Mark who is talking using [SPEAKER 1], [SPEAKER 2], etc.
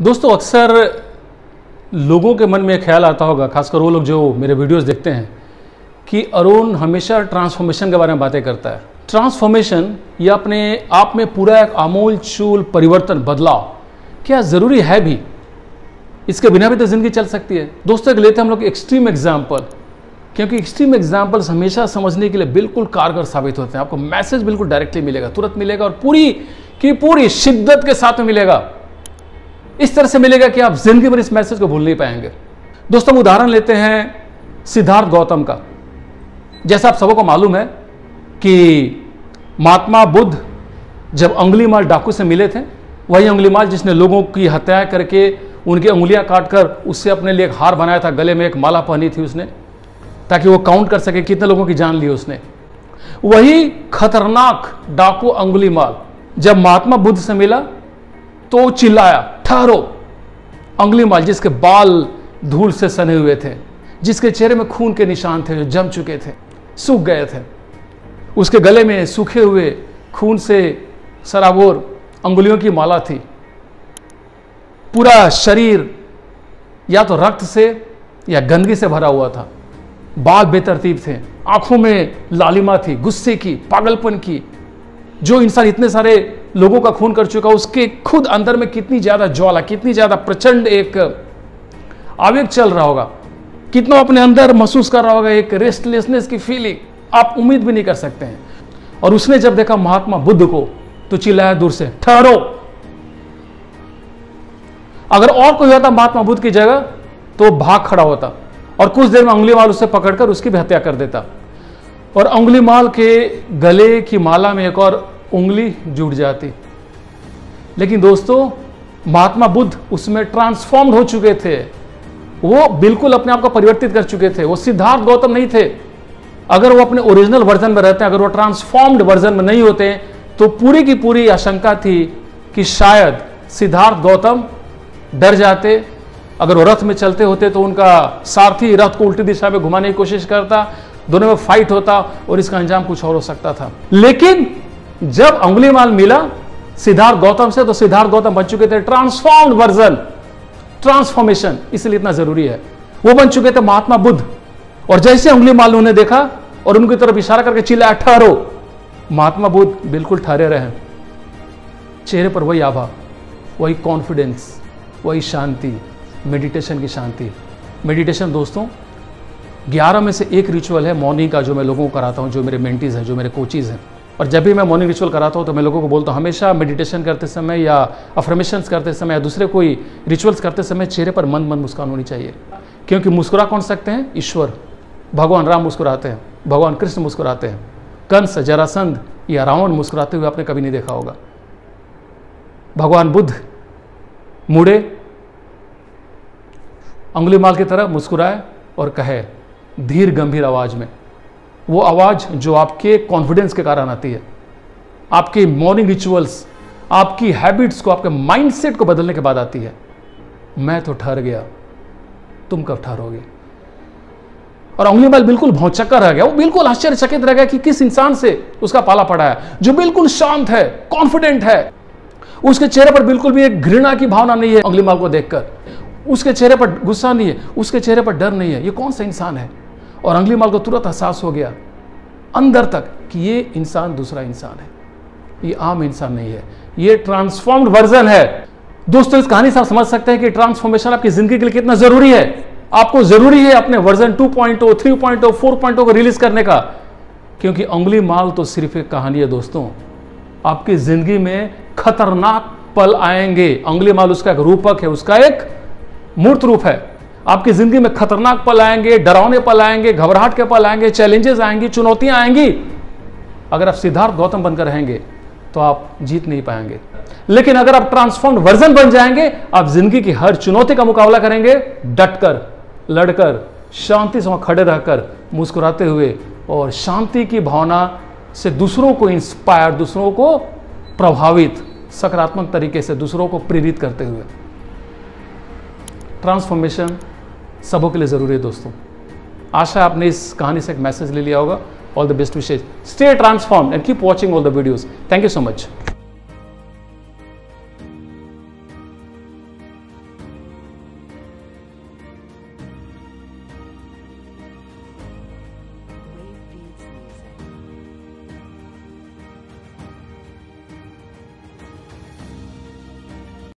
[SPEAKER 1] दोस्तों, अक्सर लोगों के मन में ख्याल आता होगा, खासकर वो लोग जो मेरे वीडियोस देखते हैं, कि अरुण हमेशा ट्रांसफॉर्मेशन के बारे में बातें करता है। ट्रांसफॉर्मेशन या अपने आप में पूरा एक आमूल चूल परिवर्तन, बदलाव, क्या ज़रूरी है भी? इसके बिना भी तो ज़िंदगी चल सकती है। दोस्तों, एक लेते हैं हम लोग एक्सट्रीम एग्ज़ाम्पल क्योंकि एक्सट्रीम एग्जाम्पल्स हमेशा समझने के लिए बिल्कुल कारगर साबित होते हैं। आपको मैसेज बिल्कुल डायरेक्टली मिलेगा, तुरंत मिलेगा और पूरी की पूरी शिद्दत के साथ मिलेगा। इस तरह से मिलेगा कि आप ज़िंदगी भर इस मैसेज को भूल नहीं पाएँगे। दोस्तों उदाहरण लेते हैं सिद्धार्थ गौतम का। जैसा आप सबों को मालूम है कि महात्मा बुद्ध जब अंगुलीमाल डाकू से मिले थे, वही अंगुलीमाल जिसने लोगों की हत्या करके उनकी उंगलियाँ काटकर उससे अपने लिए एक हार बनाया था, गले में एक माला पहनी थी उसने, ताकि वो काउंट कर सके कितने लोगों की जान ली उसने। वही खतरनाक डाकू अंगुलीमाल जब महात्मा बुद्ध से मिला तो चिल्लाया ठहरो अंगुलीमाल जिसके बाल धूल से सने हुए थे, जिसके चेहरे में खून के निशान थे जो जम चुके थे, सूख गए थे। उसके गले में सूखे हुए खून से सराबोर अंगुलियों की माला थी। पूरा शरीर या तो रक्त से या गंदगी से भरा हुआ था। बाल बेतरतीब थे, आँखों में लालिमा थी, गुस्से की, पागलपन की। जो इंसान इतने सारे लोगों का खून कर चुका, उसके खुद अंदर में कितनी ज़्यादा ज्वाला, कितनी ज़्यादा प्रचंड एक आवेग चल रहा होगा, कितना अपने अंदर महसूस कर रहा होगा, एक रेस्टलेसनेस की फीलिंग आप उम्मीद भी नहीं कर सकते हैं। और उसने जब देखा महात्मा बुद्ध को तो चिल्लाया दूर से, ठहरो। अगर और कोई होता महात्मा बुद्ध की जगह तो भाग खड़ा होता और कुछ देर में उंगली माल उसे पकड़कर उसकी भी हत्या कर देता। और उंगली माल के गले की माला में एक और उंगली जुड़ जाती। लेकिन दोस्तों, महात्मा बुद्ध उसमें ट्रांसफॉर्म्ड हो चुके थे। वो बिल्कुल अपने आप को परिवर्तित कर चुके थे। वो सिद्धार्थ गौतम नहीं थे। अगर वो अपने ओरिजिनल वर्जन में रहते हैं, अगर वो ट्रांसफॉर्म्ड वर्जन में नहीं होते तो पूरी की पूरी आशंका थी कि शायद सिद्धार्थ गौतम डर जाते। अगर वो रथ में चलते होते तो उनका सारथी रथ को उल्टी दिशा में घुमाने की कोशिश करता, दोनों में फाइट होता और इसका अंजाम कुछ और हो सकता था। लेकिन जब अंगुली माल, सिद्धार्थ गौतम से तो सिद्धार्थ गौतम बन चुके थे ट्रांसफॉर्म्ड वर्जन ट्रांसफॉर्मेशन इसलिए इतना ज़रूरी है। वो बन चुके थे महात्मा बुद्ध। और जैसे उंगली माल उन्हें देखा, और उनकी तरफ़ इशारा करके चिल्लाया ठहरो। महात्मा बुद्ध बिल्कुल ठहरे रहे। चेहरे पर वही आभा, वही कॉन्फिडेंस वही शांति मेडिटेशन की शांति। मेडिटेशन दोस्तों, ग्यारह में से एक रिचुअल है मॉर्निंग का, जो मैं लोगों को कराता हूँ, जो मेरे मेंटीज हैं, जो मेरे कोचिज हैं। और जब भी मैं मॉर्निंग रिचुअल कराता हूँ तो मैं लोगों को बोलता हूँ, हमेशा मेडिटेशन करते समय या अफर्मेशन करते समय या दूसरे कोई रिचुअल्स करते समय चेहरे पर मन मन मुस्कान होनी चाहिए। क्योंकि मुस्कुरा कौन सकते हैं? ईश्वर। भगवान राम मुस्कुराते हैं, भगवान कृष्ण मुस्कुराते हैं, कंस जरासंध या रावण मुस्कुराते हुए आपने कभी नहीं देखा होगा। भगवान बुद्ध, मुड़े अंगुलीमाल की तरह मुस्कुराए और कहे, धीर गंभीर आवाज़ में वो आवाज़ जो आपके कॉन्फिडेंस के कारण आती है। आपके मॉर्निंग रिचुअल्स आपकी हैबिट्स को, आपके माइंडसेट को बदलने के बाद आती है। मैं तो ठहर गया, तुम कब ठहरोगे? और उंगली बिल्कुल भौचक्का रह गया, वो बिल्कुल आश्चर्यचकित रह गया कि किस इंसान से उसका पाला पड़ा है, जो बिल्कुल शांत है कॉन्फिडेंट है। उसके चेहरे पर बिल्कुल भी एक घृणा की भावना नहीं है उंगली को देखकर। उसके चेहरे पर गुस्सा नहीं है, उसके चेहरे पर डर नहीं है। ये कौन सा इंसान है? और अंगली माल को तुरंत एहसास हो गया अंदर तक कि ये इंसान दूसरा इंसान है। ये आम इंसान नहीं है। ये ट्रांसफॉर्म्ड वर्जन है। दोस्तों इस कहानी से आप समझ सकते हैं कि ट्रांसफॉर्मेशन आपकी ज़िंदगी के लिए कितना ज़रूरी है। आपको ज़रूरी है अपने वर्जन 2.0, 3.0, 4.0 को रिलीज़ करने का। क्योंकि उंगली माल तो सिर्फ़ एक कहानी है दोस्तों। आपकी ज़िंदगी में खतरनाक पल आएँगे। उंगली माल उसका एक रूपक है उसका एक मूर्त रूप है। आपकी ज़िंदगी में खतरनाक पल आएँगे, डरावने पल आएँगे, घबराहट के पल आएँगे चैलेंजेस आएँगी, चुनौतियाँ आएँगी। अगर आप सिद्धार्थ गौतम बनकर रहेंगे तो आप जीत नहीं पाएँगे। लेकिन अगर आप ट्रांसफॉर्म वर्जन बन जाएँगे, आप ज़िंदगी की हर चुनौती का मुकाबला करेंगे, डटकर, लड़कर, शांति से वहाँ खड़े रहकर, मुस्कुराते हुए, और शांति की भावना से दूसरों को इंस्पायर दूसरों को प्रभावित, सकारात्मक तरीके से दूसरों को प्रेरित करते हुए। ट्रांसफॉर्मेशन सबों के लिए ज़रूरी है दोस्तों। आशा आपने इस कहानी से एक मैसेज ले लिया होगा। All the best wishes stay transform and keep watching all the videos thank you so much